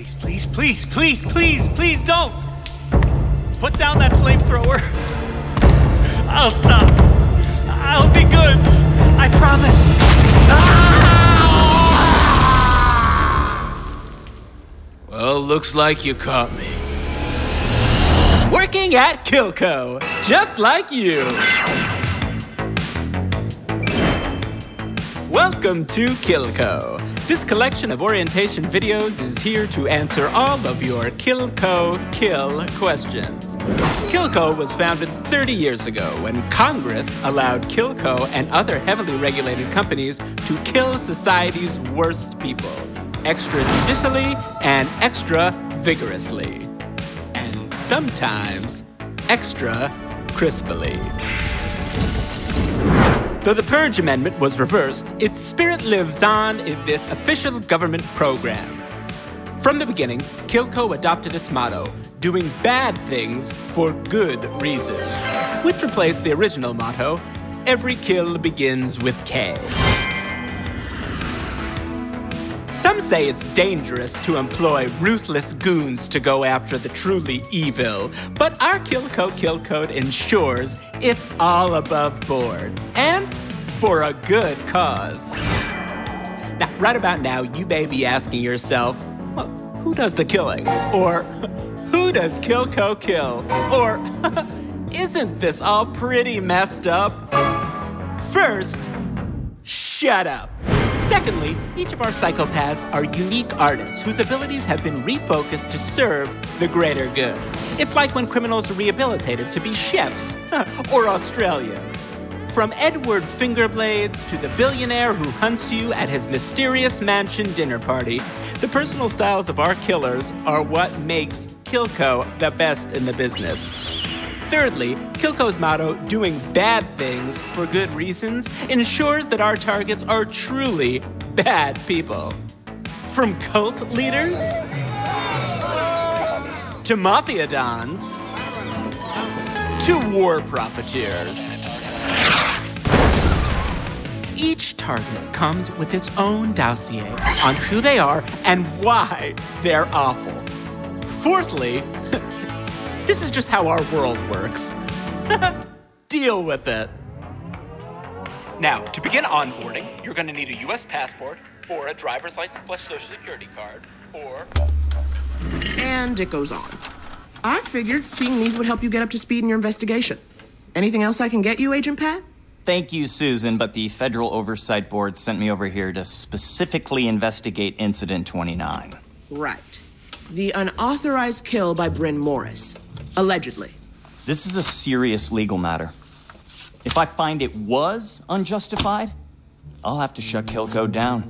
Please, please, please, please, please, please don't! Put down that flamethrower. I'll stop. I'll be good. I promise. Ah! Well, looks like you caught me. Working at Kilco, just like you. Welcome to Kilco. This collection of orientation videos is here to answer all of your Kilco Kill questions. Kilco was founded 30 years ago when Congress allowed Kilco and other heavily regulated companies to kill society's worst people, extrajudicially and extra vigorously. And sometimes extra crispily. Though the Purge Amendment was reversed, its spirit lives on in this official government program. From the beginning, Kilco adopted its motto, doing bad things for good reasons, which replaced the original motto, every kill begins with K. Some say it's dangerous to employ ruthless goons to go after the truly evil, but our Kilco Kill Code ensures it's all above board and for a good cause. Now, right about now, you may be asking yourself, well, who does the killing? Or who does Kilco kill? Or isn't this all pretty messed up? First, shut up. Secondly, each of our psychopaths are unique artists whose abilities have been refocused to serve the greater good. It's like when criminals are rehabilitated to be chefs or Australians. From Edward Fingerblades to the billionaire who hunts you at his mysterious mansion dinner party, the personal styles of our killers are what makes Kilco the best in the business. Thirdly, Kilco's motto, doing bad things for good reasons, ensures that our targets are truly bad people. From cult leaders to mafia dons to war profiteers. Each target comes with its own dossier on who they are and why they're awful. Fourthly, this is just how our world works. Deal with it. Now, to begin onboarding, you're going to need a U.S. passport or a driver's license plus social security card or. And it goes on. I figured seeing these would help you get up to speed in your investigation. Anything else I can get you, Agent Pat? Thank you, Susan, but the Federal Oversight Board sent me over here to specifically investigate Incident 29. Right. The unauthorized kill by Brynn Morris. Allegedly. This is a serious legal matter. If I find it was unjustified, I'll have to shut Kilco down.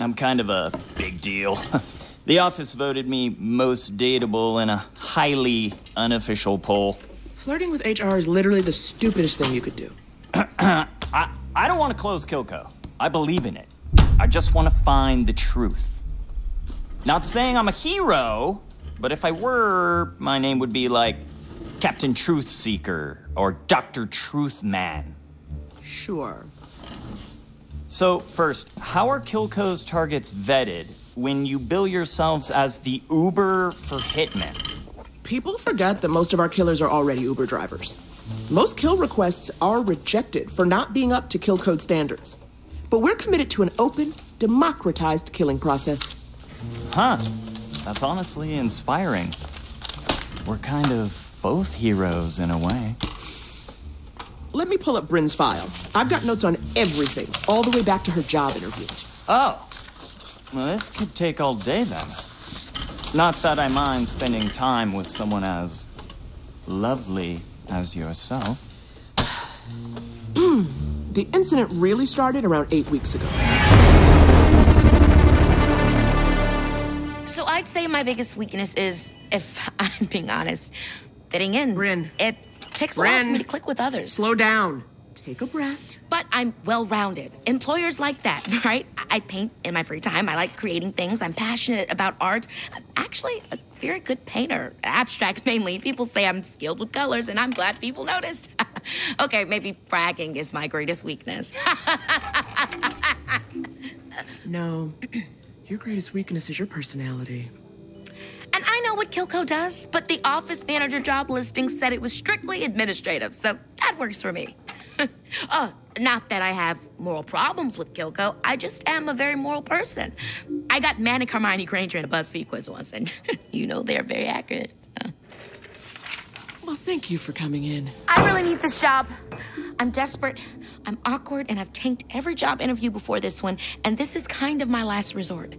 I'm kind of a big deal. the office voted me most dateable in a highly unofficial poll. Flirting with HR is literally the stupidest thing you could do. I, I don't want to close Kilco. I believe in it. I just want to find the truth. Not saying I'm a hero, but if I were, my name would be like Captain Truth Seeker or Dr. Truth Man. Sure. So, first, how are Kilco's targets vetted when you bill yourselves as the Uber for hitmen? People forget that most of our killers are already Uber drivers. Most kill requests are rejected for not being up to kill code standards. But we're committed to an open, democratized killing process. Huh. That's honestly inspiring. We're kind of both heroes in a way. Let me pull up Brynn's file. I've got notes on everything, all the way back to her job interview. Oh. Well, this could take all day then. Not that I mind spending time with someone as lovely as yourself. the incident really started around eight weeks ago. I'd say my biggest weakness is, if I'm being honest, fitting in. Brynn. It takes a while for me to click with others. Slow down. Take a breath. But I'm well rounded. Employers like that, right? I I paint in my free time. I like creating things. I'm passionate about art. I'm actually a very good painter. Abstract mainly. People say I'm skilled with colors, and I'm glad people noticed. okay, maybe bragging is my greatest weakness. No. Your greatest weakness is your personality. And I know what Kilco does, but the office manager job listing said it was strictly administrative, so that works for me. uh, not that I have moral problems with Kilco, I just am a very moral person. I got Manic Hermione Granger in a BuzzFeed quiz once, and you know they're very accurate. Well, thank you for coming in. I really need this job. I'm desperate, I'm awkward, and I've tanked every job interview before this one, and this is kind of my last resort.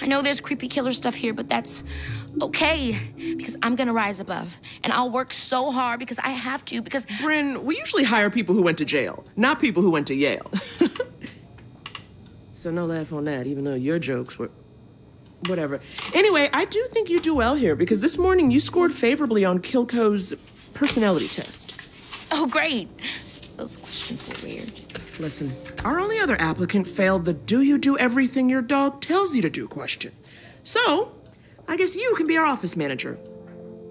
I know there's creepy killer stuff here, but that's okay because I'm gonna rise above, and I'll work so hard because I have to, because Brynn, we usually hire people who went to jail, not people who went to Yale. so no laugh on that, even though your jokes were. Whatever. Anyway, I do think you do well here because this morning you scored favorably on Kilco's personality test. oh, great. Those questions were weird. Listen, our only other applicant failed the do you do everything your dog tells you to do question. So, I guess you can be our office manager.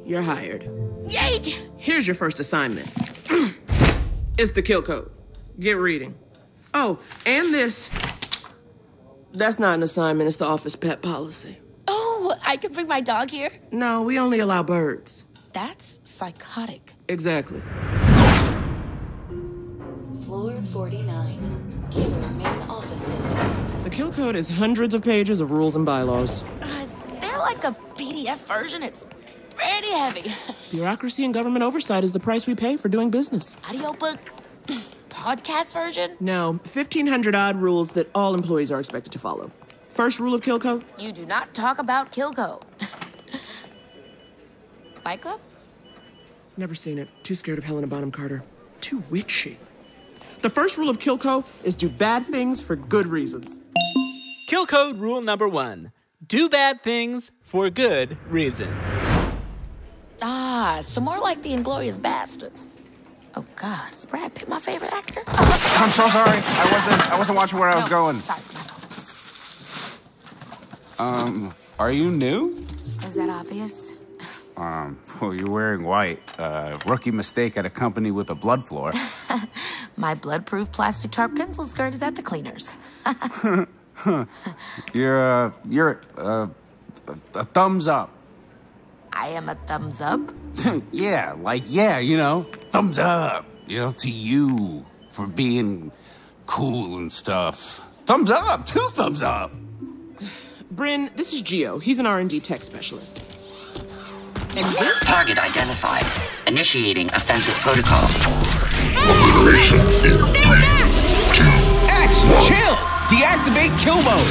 You're hired. Yay! Here's your first assignment. it's the kill code. Get reading. Oh, and this. That's not an assignment, it's the office pet policy. Oh, I can bring my dog here? No, we only allow birds. That's psychotic. Exactly. Floor 49. Kilco main offices. The kill code is hundreds of pages of rules and bylaws. Uh, is there like a PDF version? It's pretty heavy. Bureaucracy and government oversight is the price we pay for doing business. Audiobook podcast version? No, 1,500 odd rules that all employees are expected to follow. First rule of kill code You do not talk about Kilco. Fight Club? Never seen it. Too scared of Helena Bonham Carter. Too witchy. The first rule of Kilco is do bad things for good reasons. Kill code rule number one do bad things for good reasons. Ah, so more like the Inglourious Basterds. Oh God, is Brad Pitt my favorite actor? I'm so sorry. I wasn't. I wasn't watching where I was going. Sorry. Um, are you new? Is that obvious? Um, well, you're wearing white. Uh, rookie mistake at a company with a blood floor. My blood-proof plastic tarp pencil skirt is at the cleaners. You're uh, you're uh, a, a thumbs up. I am a thumbs up. yeah, like yeah, you know, thumbs up. You know, to you for being cool and stuff. Thumbs up. Two thumbs up. Brynn, this is Geo. He's an R&D tech specialist. And this Target identified. Initiating offensive protocol. X, chill! Deactivate kill mode!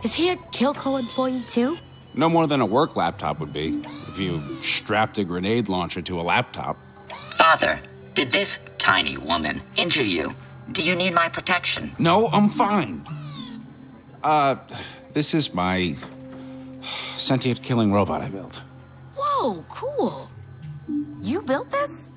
Is he a Kilco employee too? No more than a work laptop would be if you strapped a grenade launcher to a laptop. Father, did this tiny woman injure you? Do you need my protection? No, I'm fine. Uh, this is my sentient killing robot I built. Whoa, cool. You built this?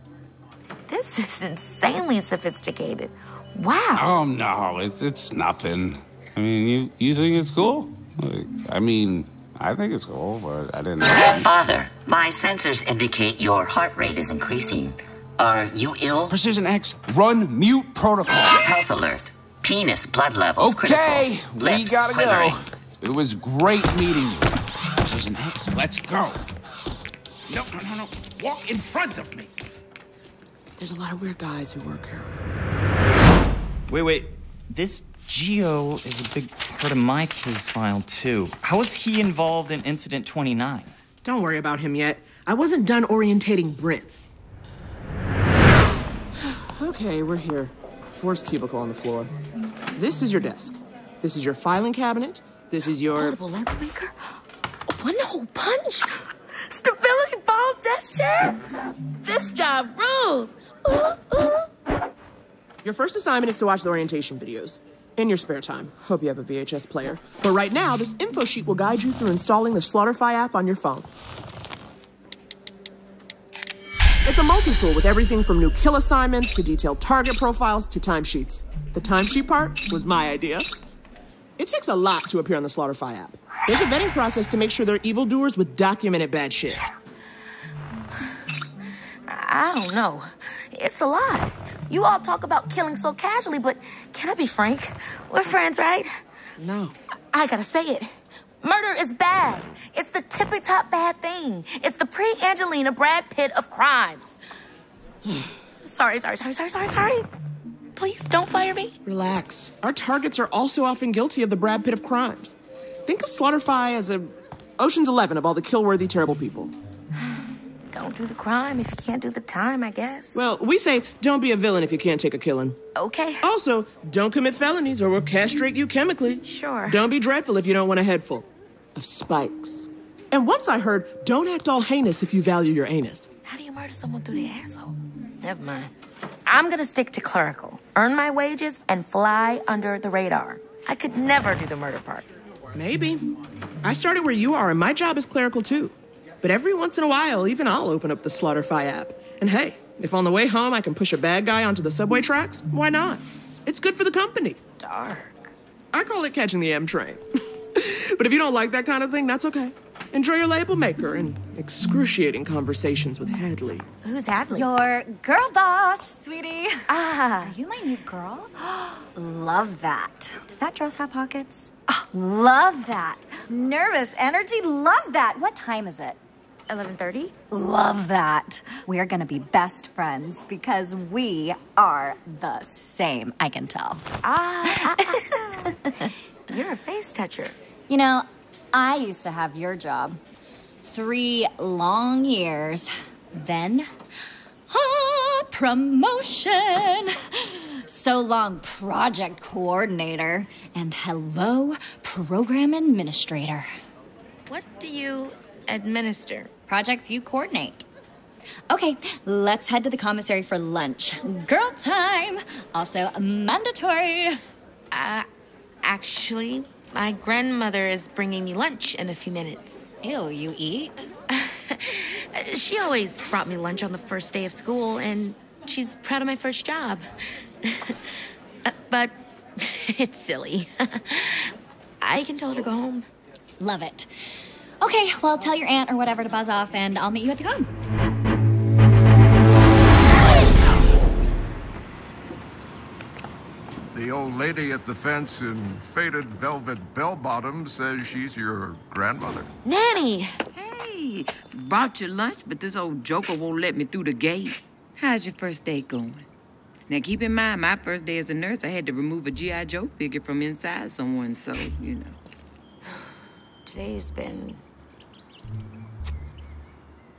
This is insanely sophisticated. Wow. Oh no, it's it's nothing. I mean, you you think it's cool? Like, I mean, I think it's cool, but I didn't know. Father, my sensors indicate your heart rate is increasing. Are you ill? Precision X, run mute protocol. Health alert. Penis blood levels Okay, critical. we Lips gotta quivering. go. It was great meeting you. Precision X, let's go. No, no, no, no. Walk in front of me. there's a lot of weird guys who work here. Wait, wait. This Geo is a big part of my case file, too. How was he involved in Incident 29? Don't worry about him yet. I wasn't done orientating Brynn. okay, we're here. Worst cubicle on the floor. This is your desk. This is your filing cabinet. This is your. Portable lamp maker? One hole punch? Stability ball desk chair? This job rules. Ooh, ooh. Your first assignment is to watch the orientation videos. In your spare time. Hope you have a VHS player. But right now, this info sheet will guide you through installing the Slaughterfy app on your phone. It's a multi-tool with everything from new kill assignments to detailed target profiles to timesheets. The timesheet part was my idea. It takes a lot to appear on the Slaughterfy app. There's a vetting process to make sure they're evildoers with documented bad shit. I don't know. It's a lot. You all talk about killing so casually, but can I be frank? We're friends, right? No. I gotta say it. Murder is bad. It's the tippy top bad thing. It's the pre Angelina Brad Pitt of crimes. sorry, sorry, sorry, sorry, sorry, sorry. Please don't fire me. Relax. Our targets are also often guilty of the Brad Pitt of crimes. Think of Slaughterfy as a Ocean's Eleven of all the kill-worthy, terrible people. Don't do the crime if you can't do the time, I guess. Well, we say don't be a villain if you can't take a killing. Okay. Also, don't commit felonies or we'll castrate you chemically. Sure. Don't be dreadful if you don't want a head full of spikes. And once I heard, don't act all heinous if you value your anus. How do you murder someone through the asshole? Never mind. I'm gonna stick to clerical, earn my wages, and fly under the radar. I could never do the murder part. Maybe. I started where you are, and my job is clerical too. But every once in a while, even I'll open up the Slaughterfy app. And hey, if on the way home I can push a bad guy onto the subway tracks, why not? It's good for the company. Dark. I call it catching the M train. but if you don't like that kind of thing, that's okay. Enjoy your label maker and excruciating conversations with Hadley. Who's Hadley? Your girl boss, sweetie. Ah. Are you my new girl? love that. Does that dress have pockets? Oh, love that. Nervous energy, love that. What time is it? 11:30. Love that. We're gonna be best friends because we are the same, I can tell. Ah. ah, ah. You're a face toucher. You know, I used to have your job. Three long years. Then, ah, promotion. So long, project coordinator. And hello, program administrator. What do you administer? Projects you coordinate. Okay, let's head to the commissary for lunch. Girl time! Also mandatory. Uh, actually, my grandmother is bringing me lunch in a few minutes. Ew, you eat? she always brought me lunch on the first day of school, and she's proud of my first job. Uh, but it's silly. I can tell her to go home. Love it. Okay, well, tell your aunt or whatever to buzz off, and I'll meet you at the com. The old lady at the fence in faded velvet bell bottoms says she's your grandmother. Nanny! Hey, brought you lunch, but this old joker won't let me through the gate. How's your first day going? Now, keep in mind, my first day as a nurse, I had to remove a G.I. Joe figure from inside someone, so, you know. Today's been.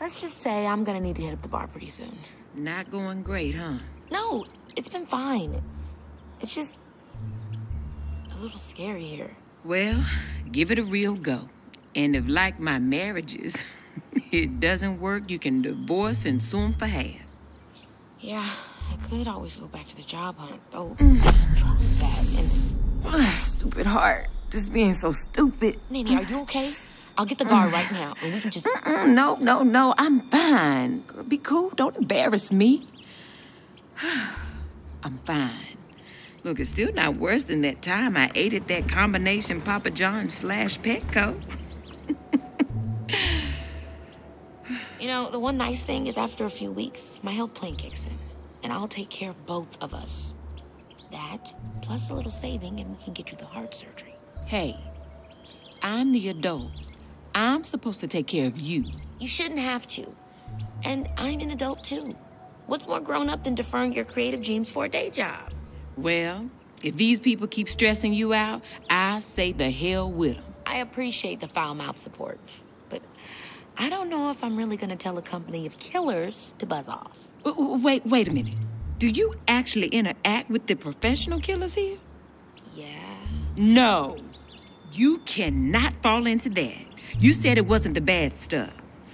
Let's just say I'm gonna need to hit up the bar pretty soon. Not going great, huh? No, it's been fine. It's just. a little scary here. Well, give it a real go. And if, like my marriages, it doesn't work, you can divorce and sue 'em for half. Yeah, I could always go back to the job hunt. Oh, Mm. that. And Ugh, stupid heart. Just being so stupid. Nanny, are you okay? I'll get the guard right now, and we can just. Mm-mm, no, no, no. I'm fine. Girl, be cool. Don't embarrass me. I'm fine. Look, it's still not worse than that time I ate at that combination Papa John slash Petco. You know, the one nice thing is after a few weeks, my health plan kicks in, and I'll take care of both of us. That, plus a little saving, and we can get you the heart surgery. Hey, I'm the adult. I'm supposed to take care of you. You shouldn't have to. And I'm an adult too. What's more grown up than deferring your creative dreams for a day job? Well, if these people keep stressing you out, I say the hell with them. I appreciate the foul mouth support, but I don't know if I'm really gonna tell a company of killers to buzz off. Wait, wait a minute. Do you actually interact with the professional killers here? Yeah. No. You cannot fall into that. You said it wasn't the bad stuff.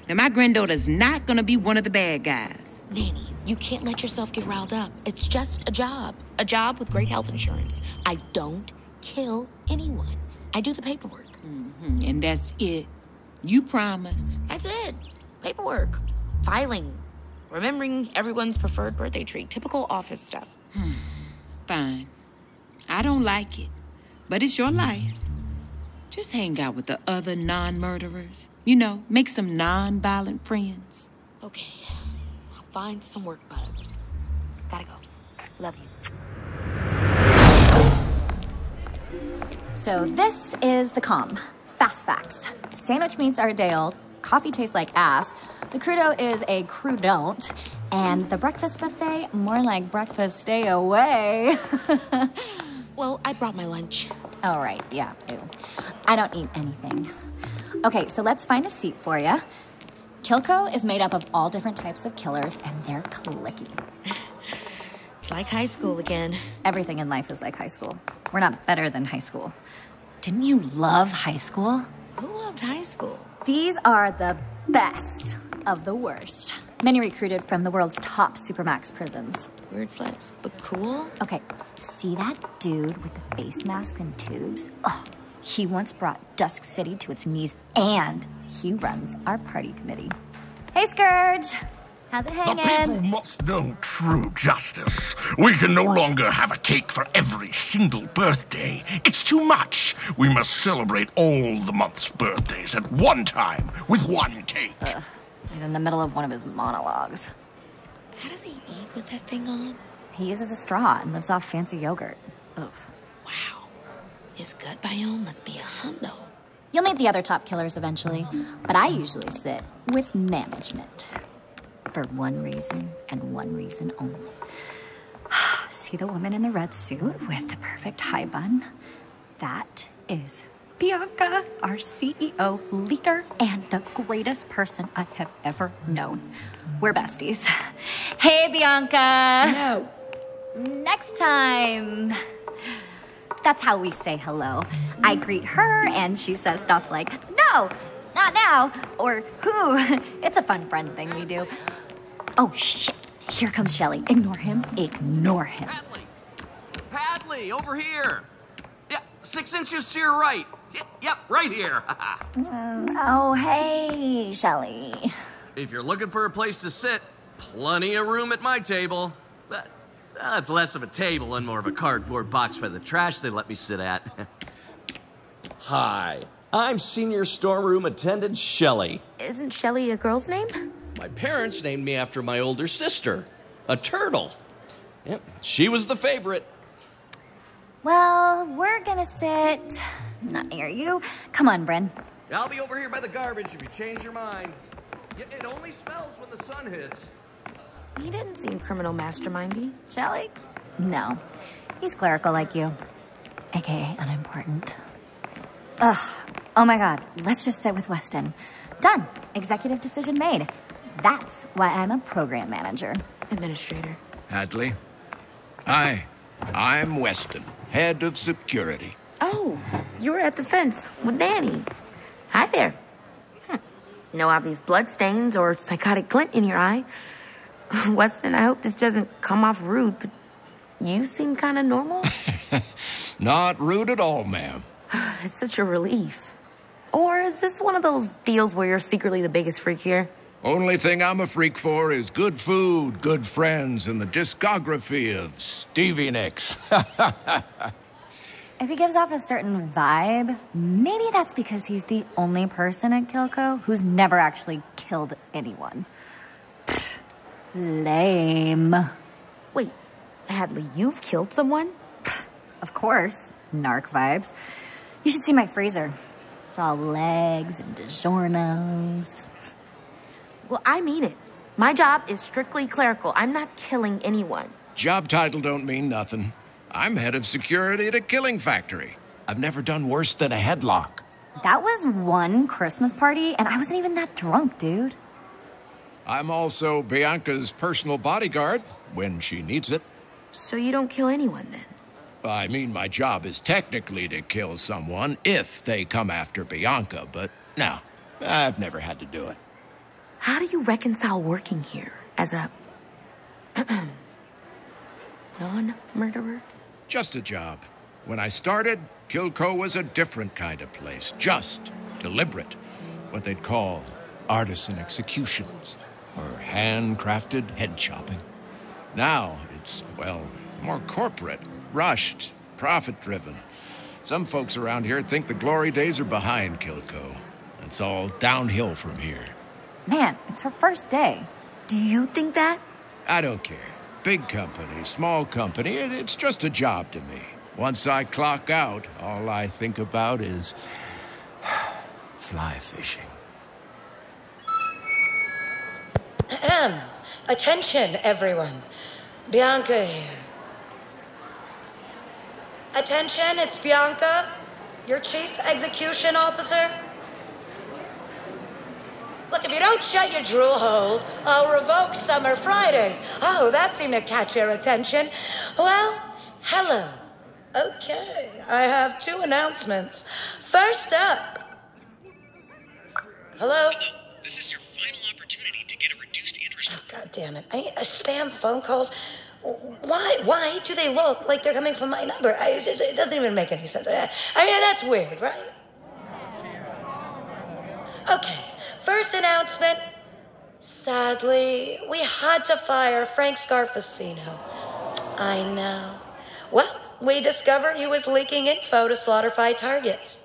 Now, my granddaughter's not gonna be one of the bad guys. Nanny, you can't let yourself get riled up. It's just a job. A job with great health insurance. I don't kill anyone. I do the paperwork. Mhm, And that's it. You promise. That's it. Paperwork. Filing. Remembering everyone's preferred birthday treat. Typical office stuff. Fine. I don't like it, but it's your life. Just hang out with the other non murderers. You know, make some non violent friends. Okay. I'll find some work buds. Gotta go. Love you. So this is the com. Fast facts. Sandwich meats are a day old. Coffee tastes like ass. The crudo is a crudon't. And the breakfast buffet, more like breakfast stay away. well, I brought my lunch. All right, yeah, ew. I don't eat anything. Okay, so let's find a seat for you. Kilco is made up of all different types of killers, and they're clicky. It's like high school again. Everything in life is like high school. We're not better than high school. Didn't you love high school? Who loved high school? These are the best of the worst. Many recruited from the world's top supermax prisons. Weird flex, but cool. Okay, see that dude with the face mask and tubes? Oh, he once brought Dusk City to its knees, and he runs our party committee. Hey, Scourge! How's it The people must know true justice. We can no longer have a cake for every single birthday. It's too much. We must celebrate all the month's birthdays at one time with one cake. Ugh, he's in the middle of one of his monologues. How does he eat with that thing on? He uses a straw and lives off fancy yogurt. Ugh. Wow. His gut biome must be a hundo. You'll meet the other top killers eventually, but I usually sit with management. For one reason and one reason only. See the woman in the red suit with the perfect high bun? That is Bianca, our CEO, leader, and the greatest person I have ever known. We're besties. Hey, Bianca. No. Next time. That's how we say hello. I greet her, and she says stuff like, no, not now, or who. It's a fun friend thing we do. Oh, shit. Here comes Shelly. Ignore him. Ignore him. Hadley, over here. Six inches to your right. Yep, right here. Oh, hey, Shelly. if you're looking for a place to sit, plenty of room at my table. That, that's less of a table and more of a cardboard box by the trash they let me sit at. Hi, I'm senior storeroom attendant Shelly. Isn't Shelly a girl's name? My parents named me after my older sister, a turtle. Yep, she was the favorite. Well, we're gonna sit not near you. Come on, Brynn. I'll be over here by the garbage if you change your mind. It only smells when the sun hits. He didn't seem criminal mastermindy. Shelly? No. He's clerical like you. AKA unimportant. Ugh. Oh my god. Let's just sit with Weston. Done. Executive decision made. That's why I'm a program manager. Administrator. Hadley. Hi, I'm Weston, head of security. Oh, you were at the fence with Nanny. Hi there. Hmm. No obvious bloodstains or psychotic glint in your eye. Weston, I hope this doesn't come off rude, but you seem kind of normal. Not rude at all, ma'am. it's such a relief. Or is this one of those deals where you're secretly the biggest freak here? Only thing I'm a freak for is good food, good friends, and the discography of Stevie Nicks. If he gives off a certain vibe, maybe that's because he's the only person at Kilco who's never actually killed anyone. Pfft, Lame. Wait, Hadley, you've killed someone? Of course, narc vibes. You should see my freezer. It's all legs and DiGiorno's. Well, I mean it. My job is strictly clerical. I'm not killing anyone. Job title don't mean nothing. I'm head of security at a killing factory. I've never done worse than a headlock. That was one Christmas party, and I wasn't even that drunk, dude. I'm also Bianca's personal bodyguard when she needs it. So you don't kill anyone then? I mean, my job is technically to kill someone if they come after Bianca, but no, I've never had to do it. How do you reconcile working here as a non murderer? Just a job. When I started, Kilco was a different kind of place. Just, deliberate. What they'd call artisan executions or handcrafted head chopping. Now it's, well, more corporate, rushed, profit driven. Some folks around here think the glory days are behind Kilco. It's all downhill from here. Man, it's her first day. Do you think that? I don't care. Big company, small company, it, it's just a job to me. Once I clock out, all I think about is fly fishing. Ahem. Attention, everyone. Bianca here. Attention, it's Bianca, your chief execution officer. Look, if you don't shut your drool holes, I'll revoke summer Fridays. Oh, that seemed to catch your attention. Well, hello. Okay, I have two announcements. First up. Hello? This is your final opportunity to get a reduced interest. Oh, God damn it. I, uh, spam phone calls. Why? Why do they look like they're coming from my number? I, it, just, it doesn't even make any sense. I, I mean, that's weird, right? Okay, first announcement. Sadly, we had to fire Frank Scarfacino. I know. Well, we discovered he was leaking info to Slaughterfy targets.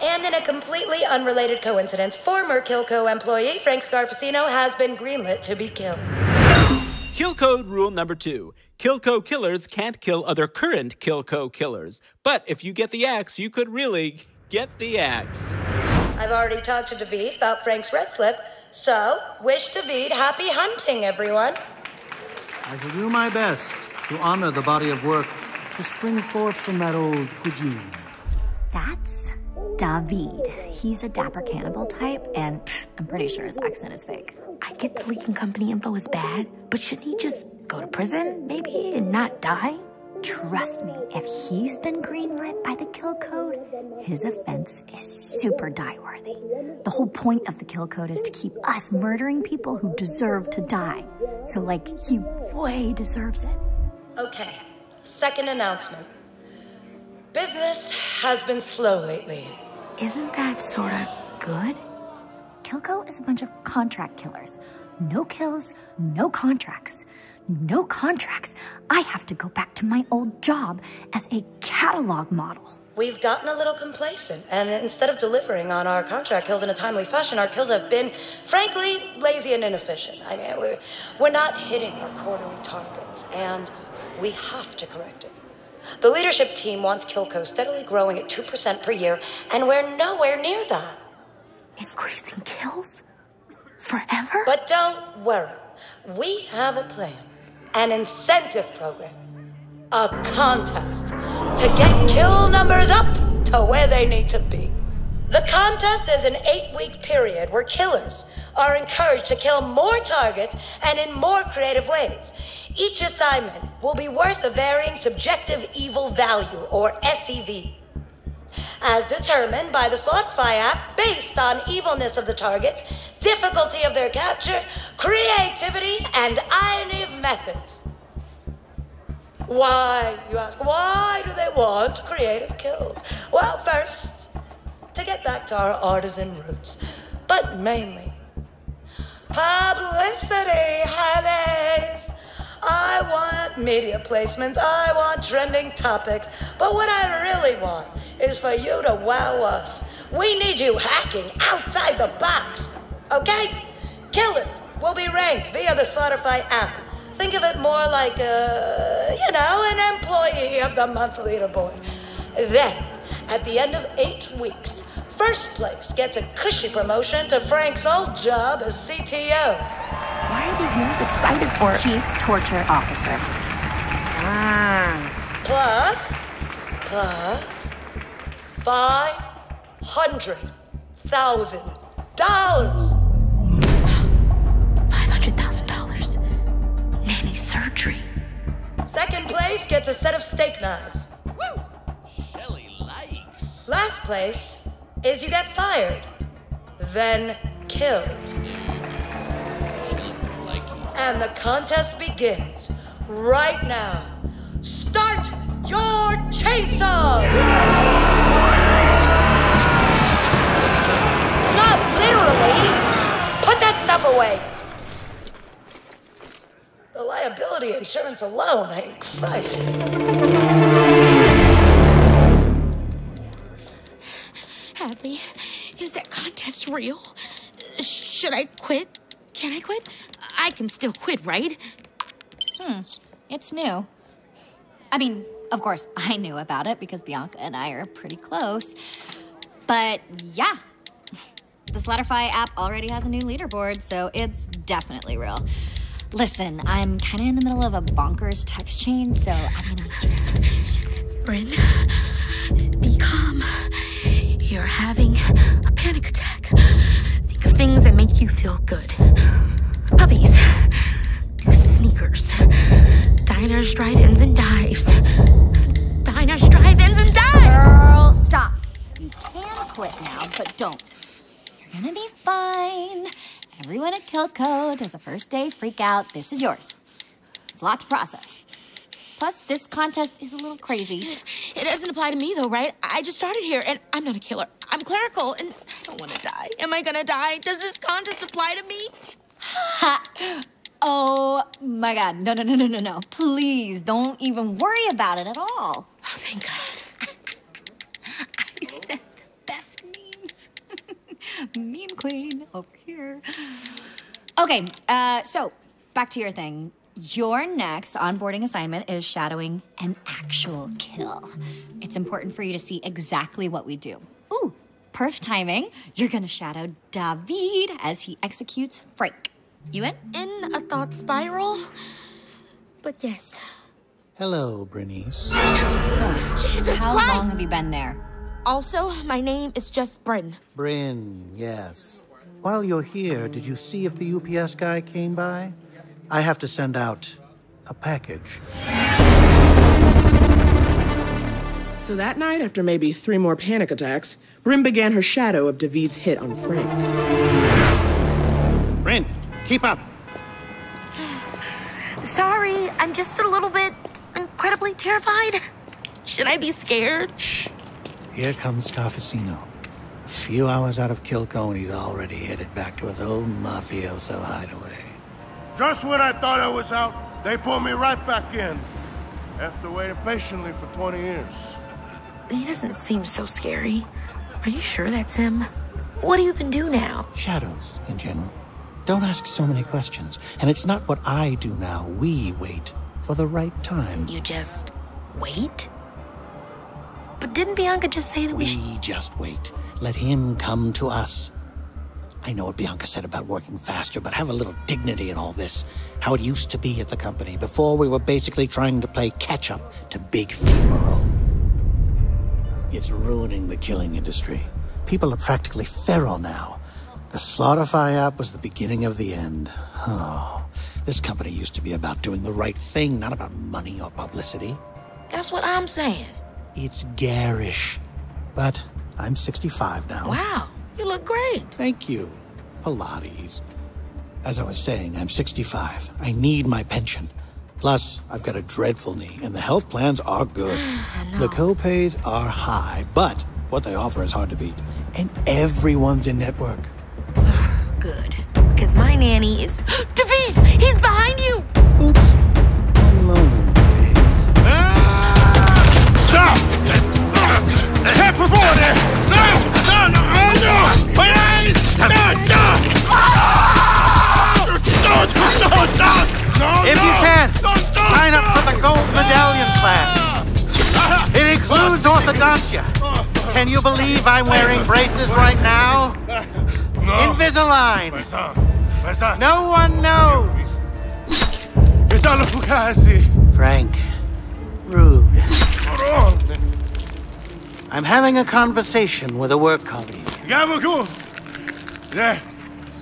And in a completely unrelated coincidence, former Kilco employee Frank Scarfacino has been greenlit to be killed. Kill code rule number two Kilco killers can't kill other current Kilco killers. But if you get the axe, you could really get the axe. I've already talked to David about Frank's red slip, so wish David happy hunting, everyone. I shall do my best to honor the body of work to spring forth from that old cuisine. That's David. He's a dapper cannibal type, and pff, I'm pretty sure his accent is fake. I get the leaking company info is bad, but shouldn't he just go to prison, maybe, and not die? Trust me, if he's been greenlit by the kill code, his offense is super die worthy. The whole point of the kill code is to keep us murdering people who deserve to die. So, like, he way deserves it. Okay, second announcement. Business has been slow lately. Isn't that sorta good? Kilco is a bunch of contract killers. No kills, no contracts. No contracts. I have to go back to my old job as a catalog model. We've gotten a little complacent, and instead of delivering on our contract kills in a timely fashion, our kills have been, frankly, lazy and inefficient. I mean, we're, we're not hitting our quarterly targets, and we have to correct it. The leadership team wants Kilco steadily growing at 2% per year, and we're nowhere near that. Increasing kills? Forever? But don't worry. We have a plan, an incentive program, a contest to get kill numbers up to where they need to be. The contest is an eight week period where killers are encouraged to kill more targets and in more creative ways. Each assignment will be worth a varying subjective evil value, or SEV, as determined by the Slaughterfy app based on evilness of the targets, difficulty of their capture, creativity, and INIV methods. Why, you ask, why do they want creative kills? Well, first, to get back to our artisan roots, but mainly publicity, honeys. I want media placements. I want trending topics. But what I really want is for you to wow us. We need you hacking outside the box. Okay? Killers will be ranked via the Slaughterfy app. Think of it more like a, you know, an employee of the month leaderboard. Then, at the end of eight weeks, first place gets a cushy promotion to Frank's old job as CTO. Why are these nerds excited for Chief Torture Officer. Ah. Plus, plus, five hundred thousand dollars. Second place gets a set of steak knives. Shelly likes. Last place is you get fired, then killed. And the contest begins right now. Start your chainsaw! Not literally! Put that stuff away! The liability insurance alone ain't Christ. Hadley, is that contest real? Should I quit? Can I quit? I can still quit, right? Hmm, it's new. I mean, of course, I knew about it because Bianca and I are pretty close. But yeah, the Slaughterfy app already has a new leaderboard, so it's definitely real. Listen, I'm kind of in the middle of a bonkers text chain, so I mean, I'm just. Brynn, be calm. You're having a panic attack. Think of things that make you feel good. Puppies, new sneakers, diners, drive-ins, and dives. Diners, drive-ins, and dives. Girl, stop. You can quit now, but don't. You're gonna be fine. Everyone at Kilcode has a first day freak out. This is yours. It's a lot to process. Plus, this contest is a little crazy. It doesn't apply to me, though, right? I just started here, and I'm not a killer. I'm clerical, and I don't want to die. Am I gonna die? Does this contest apply to me? oh my god. No, no, no, no, no, no. Please don't even worry about it at all. Oh, thank God. I said the best memes. Meme queen up here. Okay, uh, so back to your thing. Your next onboarding assignment is shadowing an actual kill. It's important for you to see exactly what we do. Ooh, perf timing. You're gonna shadow David as he executes Frank. You in? In a thought spiral? But yes. Hello, Bernice. Jesus How Christ! long have you been there? Also, my name is just Brynn. Brynn, yes. While you're here, did you see if the UPS guy came by? I have to send out a package. So that night, after maybe three more panic attacks, Brynn began her shadow of David's hit on Frank. Brynn, keep up. Sorry, I'm just a little bit incredibly terrified. Should I be scared? Here comes Scarfacino. A few hours out of Kilco, and he's already headed back to his old mafioso hideaway. Just when I thought I was out, they pulled me right back in. After waiting patiently for 20 years. He doesn't seem so scary. Are you sure that's him? What do you even do now? Shadows, in general. Don't ask so many questions. And it's not what I do now. We wait for the right time. You just wait? But didn't Bianca just say that we, We just wait. Let him come to us. I know what Bianca said about working faster, but have a little dignity in all this. How it used to be at the company before we were basically trying to play catch up to Big Funeral. It's ruining the killing industry. People are practically feral now. The Slaughterfy app was the beginning of the end. Oh, this company used to be about doing the right thing, not about money or publicity. That's what I'm saying. It's garish. But I'm 65 now. Wow, you look great. Thank you. Pilates. As I was saying, I'm 65. I need my pension. Plus, I've got a dreadful knee, and the health plans are good. The co-pays are high, but what they offer is hard to beat. And everyone's in network. Good. Because my nanny is. David! He's behind Favor! No! No, no! No! Please! No, no! No, no, no! No, If you can, sign up for the Gold Medallion plan. It includes orthodontia. Can you believe I'm wearing braces right now? No. Invisalign. No one knows. Frank, rude. Moron. I'm having a conversation with a work colleague. Gabagool. Yeah.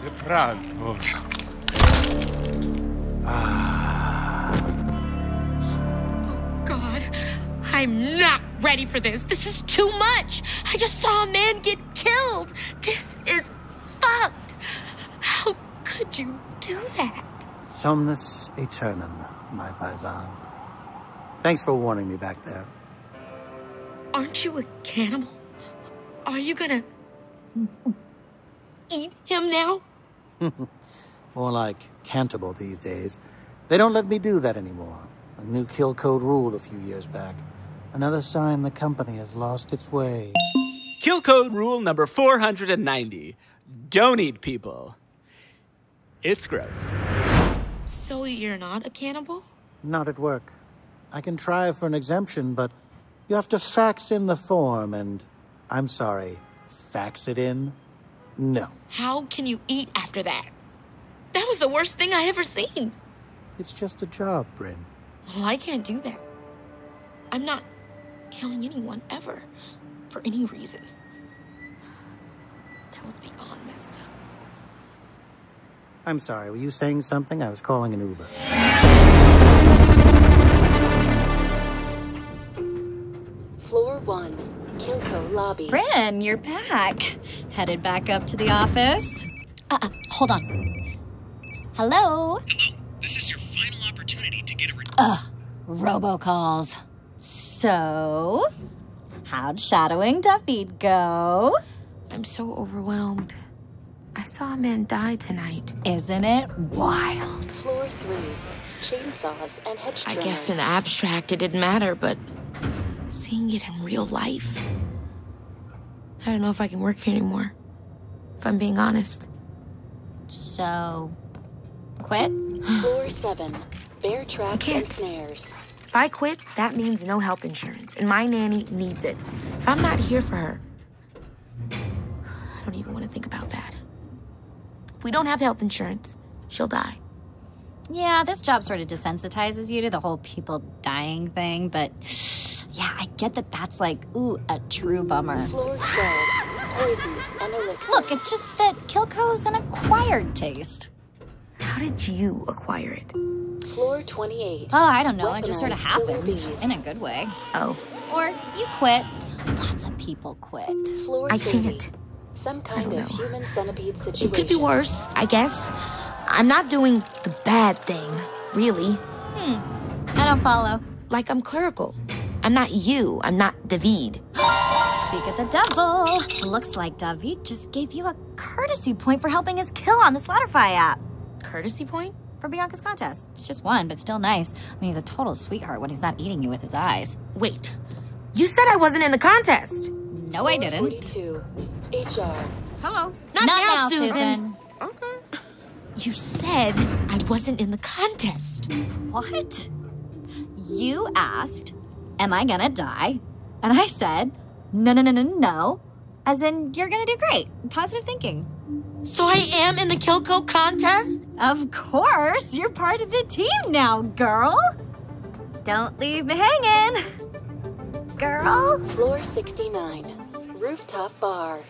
C'est pronto. God, I'm not ready for this. This is too much. I just saw a man get killed. This is fucked. How could you do that? Somnus Eternum, my paisan. Thanks for warning me back there. Aren't you a cannibal? Are you gonna eat him now? More like cantable these days. They don't let me do that anymore. A new kill code rule a few years back. Another sign the company has lost its way. Kill code rule number 490 Don't eat people. It's gross. So you're not a cannibal? Not at work. I can try for an exemption, but you have to fax in the form, and I'm sorry, fax it in? No. How can you eat after that? That was the worst thing I ever seen. It's just a job, Brynn. Well, I can't do that. I'm not killing anyone ever for any reason. That was beyond messed up. I'm sorry, were you saying something? I was calling an Uber. Floor 1, Kilco Lobby. Brynn, you're back. Headed back up to the office? Uh-uh, hold on. Hello? Hello. This is your final opportunity to get a. Re- Ugh, robocalls. So, how'd shadowing Duffy go? I'm so overwhelmed. I saw a man die tonight. Isn't it wild? Floor 3, chainsaws and hedge trimmers. I guess in the abstract it didn't matter, but seeing it in real life, I don't know if I can work here anymore. If I'm being honest. So, quit? Floor 7, bear traps and snares. If I quit, that means no health insurance, and my nanny needs it. If I'm not here for her, I don't even want to think about that. If we don't have health insurance, she'll die. Yeah, this job sort of desensitizes you to the whole people dying thing, but yeah, I get that that's like, ooh, a true bummer. Floor 12, poisons and elixirs. Look, it's just that Kilco's an acquired taste. How did you acquire it? Floor 28. Oh, I don't know. It just sort of happens in a good way. Oh. Or you quit. Lots of people quit. Floor I 30, can't. Some kind of human centipede situation. It could be worse, I guess. I'm not doing the bad thing, really. Hmm. I don't follow. Like I'm clerical. I'm not you. I'm not David. Speak of the devil. Looks like David just gave you a courtesy point for helping us kill on the Slaughterfy app. Courtesy point? For Bianca's contest. It's just one, but still nice. I mean, he's a total sweetheart when he's not eating you with his eyes. Wait. You said I wasn't in the contest. No, I didn't. 42, HR. Hello. Not, Not now, now, Susan. Susan. Okay. You said I wasn't in the contest. What? You asked, Am I gonna die? And I said, No, no, no, no, no. As in, you're gonna do great. Positive thinking. So I am in the Kilco contest? Of course, you're part of the team now, girl. Don't leave me hanging. Girl. Floor 69, rooftop bar.